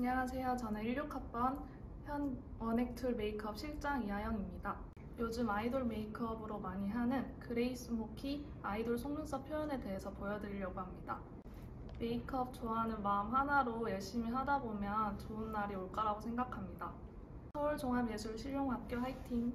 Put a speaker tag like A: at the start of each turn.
A: 안녕하세요. 저는 16학번 현 어낵툴 메이크업 실장 이아영입니다. 요즘 아이돌 메이크업으로 많이 하는 gray smoky 아이돌 속눈썹 표현에 대해서 보여드리려고 합니다. 메이크업 좋아하는 마음 하나로 열심히 하다 보면 좋은 날이 올 거라고 생각합니다. 서울종합예술실용학교 화이팅!